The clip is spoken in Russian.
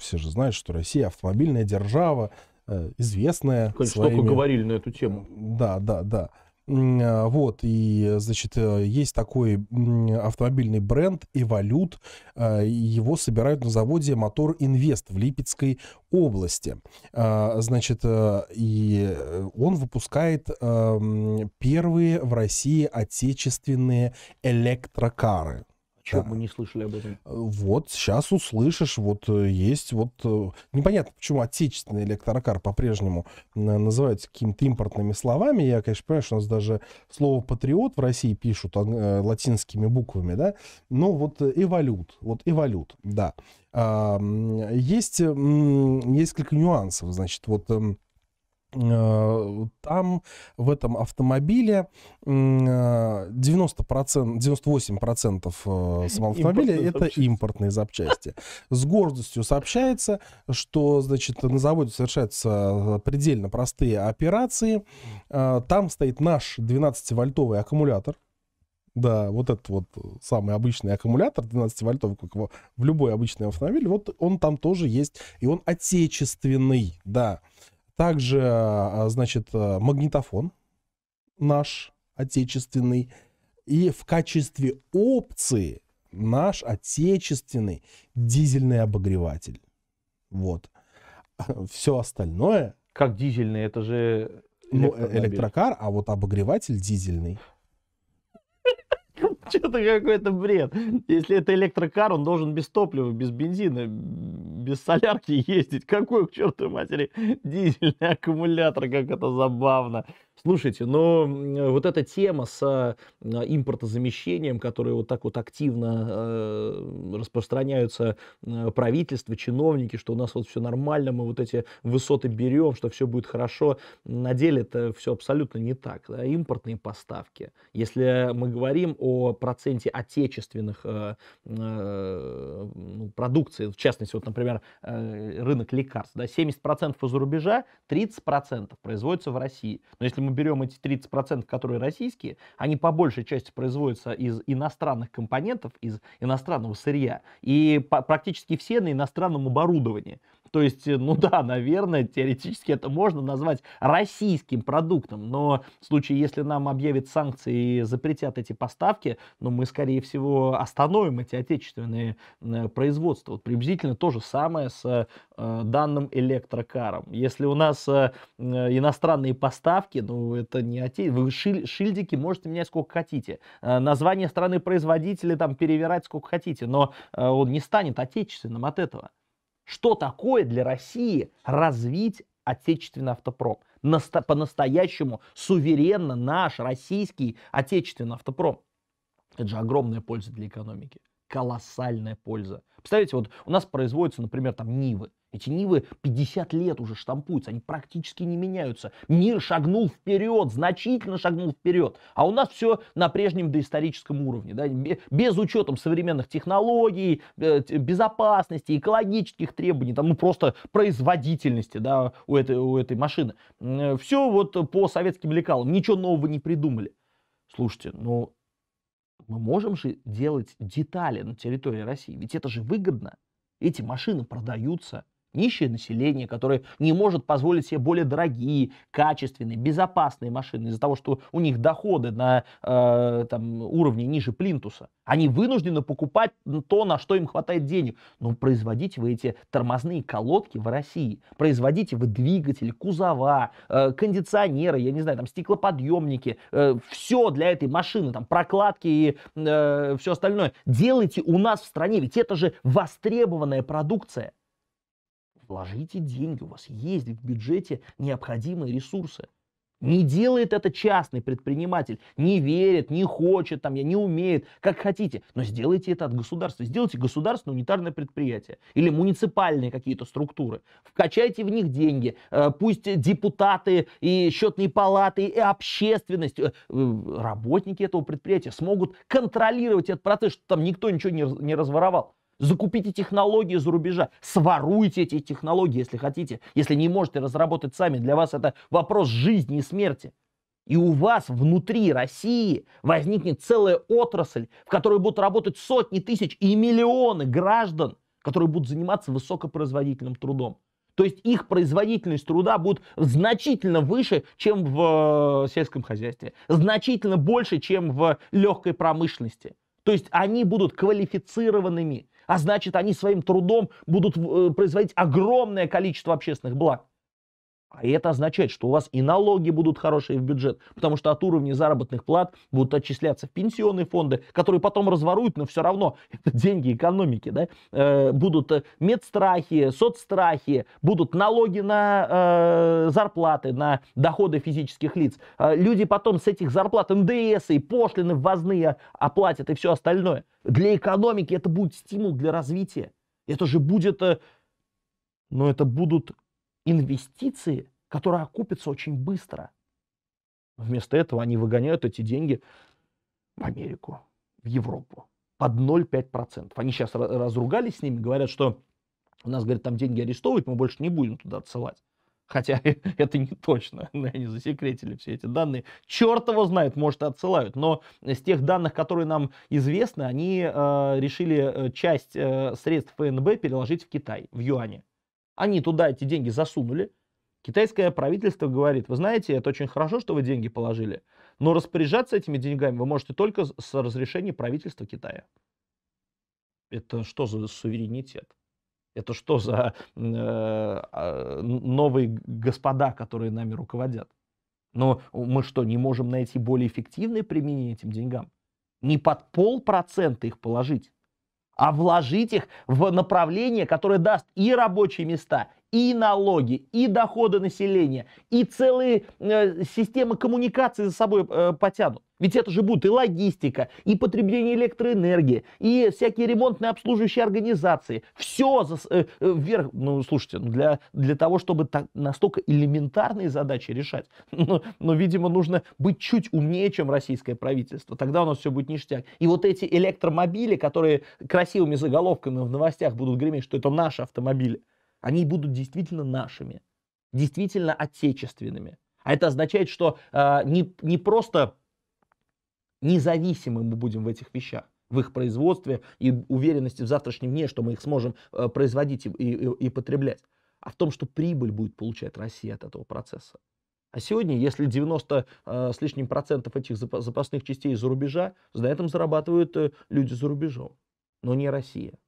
Все же знают, что Россия автомобильная держава, э, известная. Конечно, своими... только говорили на эту тему. Да, да, да. А, вот, и, значит, э, есть такой автомобильный бренд «Эволют». Его собирают на заводе «Мотор Инвест» в Липецкой области. Значит, э, и он выпускает первые в России отечественные электрокары. Чего да. мы не слышали об этом? Вот, сейчас услышишь, вот э, есть, вот, э, непонятно, почему отечественный электрокар по-прежнему называется какими-то импортными словами. Я, конечно, понимаю, что у нас даже слово «патриот» в России пишут э, латинскими буквами, да, но вот «эволют», вот «эволют», да. Есть несколько нюансов, значит, вот эм, Э, там в этом автомобиле 90%, 98% э, самого автомобиля это запчасти. импортные запчасти. С гордостью сообщается, что значит, на заводе совершаются предельно простые операции. Э, там стоит наш 12-вольтовый аккумулятор. Да, вот этот вот самый обычный аккумулятор 12-вольтовый, как его в любой обычный автомобиль, вот он там тоже есть, и он отечественный, да. Также, а, значит, э, магнитофон наш отечественный. И в качестве опции наш отечественный дизельный обогреватель. Вот. Все остальное... Как дизельный? Это же ну, электрокар, а вот обогреватель дизельный. Что-то какой-то бред. Если это электрокар, он должен без топлива, без бензина, без солярки ездить. Какой, к чертовой матери, дизельный аккумулятор, как это забавно. Слушайте, но вот эта тема с а, импортозамещением, которые вот так вот активно э, распространяются э, правительство, чиновники, что у нас вот все нормально, мы вот эти высоты берем, что все будет хорошо. На деле это все абсолютно не так. Да? Импортные поставки. Если мы говорим о проценте отечественных э, э, ну, продукции, в частности, вот, например, э, рынок лекарств, да, 70% из-за рубежа, 30% производится в России. Но если мы берем эти 30%, которые российские, они по большей части производятся из иностранных компонентов, из иностранного сырья, и практически все на иностранном оборудовании. То есть, э, ну да, наверное, теоретически это можно назвать российским продуктом, но в случае, если нам объявят санкции и запретят эти поставки, ну мы, скорее всего, остановим эти отечественные э, производства. Вот приблизительно то же самое с э, данным электрокаром. Если у нас иностранные поставки, ну это не отечественные, вы шиль, шильдики можете менять сколько хотите, название страны-производителя там перевирать сколько хотите, но он не станет отечественным от этого. Что такое для России развить отечественный автопром? По-настоящему суверенно наш российский отечественный автопром. Это же огромная польза для экономики. Колоссальная польза. Представляете, вот у нас производятся, например, там Нивы. Эти Нивы 50 лет уже штампуются, они практически не меняются. Мир шагнул вперед, значительно шагнул вперед. А у нас все на прежнем доисторическом уровне. Да? Без учета современных технологий, э, безопасности, экологических требований, там, ну просто производительности да, у, этой, у этой машины. Все вот по советским лекалам, ничего нового не придумали. Слушайте, ну мы можем же делать детали на территории России, ведь это же выгодно. Эти машины продаются, нищее население, которое не может позволить себе более дорогие, качественные, безопасные машины из-за того, что у них доходы на э, там, уровне ниже плинтуса. Они вынуждены покупать то, на что им хватает денег. Но производите вы эти тормозные колодки в России, производите вы двигатели, кузова, э, кондиционеры, я не знаю, там стеклоподъемники, э, все для этой машины, там прокладки и э, все остальное. Делайте у нас в стране, ведь это же востребованная продукция. Вложите деньги, у вас есть в бюджете необходимые ресурсы. Не делает это частный предприниматель, не верит, не хочет, там, я не умеет, как хотите, но сделайте это от государства. Сделайте государственное унитарное предприятие или муниципальные какие-то структуры. Вкачайте в них деньги, э, пусть депутаты и счетные палаты и общественность, э, работники этого предприятия смогут контролировать этот процесс, чтобы там никто ничего не разворовал. Закупите технологии за рубежа, своруйте эти технологии, если хотите. Если не можете разработать сами, для вас это вопрос жизни и смерти. И у вас внутри России возникнет целая отрасль, в которой будут работать сотни тысяч и миллионы граждан, которые будут заниматься высокопроизводительным трудом. То есть их производительность труда будет значительно выше, чем в э, сельском хозяйстве, значительно больше, чем в легкой промышленности. То есть они будут квалифицированными, а значит они своим трудом будут э, производить огромное количество общественных благ. А это означает, что у вас и налоги будут хорошие в бюджет, потому что от уровня заработных плат будут отчисляться пенсионные фонды, которые потом разворуют, но все равно это деньги экономики. Да? Э, будут э, медстрахи, соцстрахи, будут налоги на э, зарплаты, на доходы физических лиц. Люди потом с этих зарплат НДС и пошлины ввозные оплатят и все остальное. Для экономики это будет стимул для развития. Это же будет... Но это будут инвестиции, которые окупятся очень быстро. Вместо этого они выгоняют эти деньги в Америку, в Европу под 0,5%. Они сейчас разругались с ними, говорят, что у нас, говорят, там деньги арестовывать, мы больше не будем туда отсылать. Хотя это не точно, они засекретили все эти данные. Черт его знает, может, и отсылают. Но с тех данных, которые нам известны, они э, решили э, часть э, средств ФНБ переложить в Китай, в юане. Они туда эти деньги засунули. Китайское правительство говорит, вы знаете, это очень хорошо, что вы деньги положили, но распоряжаться этими деньгами вы можете только с разрешения правительства Китая. Это что за суверенитет? Это что за э, а, новые господа, которые нами руководят? Но мы что, не можем найти более эффективное применение этим деньгам? Не под полпроцента их положить, а вложить их в направление, которое даст и рабочие места, и налоги, и доходы населения, и целые э, системы коммуникации за собой э, потянут. Ведь это же будет и логистика, и потребление электроэнергии, и всякие ремонтные обслуживающие организации. Все за, э, э, вверх. Ну, слушайте, ну, для, для того, чтобы так, настолько элементарные задачи решать, ну, ну, видимо, нужно быть чуть умнее, чем российское правительство. Тогда у нас все будет ништяк. И вот эти электромобили, которые красивыми заголовками в новостях будут греметь, что это наши автомобили, они будут действительно нашими, действительно отечественными. А это означает, что э, не, не просто независимы мы будем в этих вещах, в их производстве и уверенности в завтрашнем дне, что мы их сможем э, производить и, и, и потреблять, а в том, что прибыль будет получать Россия от этого процесса. А сегодня, если 90 э, с лишним процентов этих запасных частей из-за рубежа, на этом зарабатывают э, люди за рубежом, но не Россия.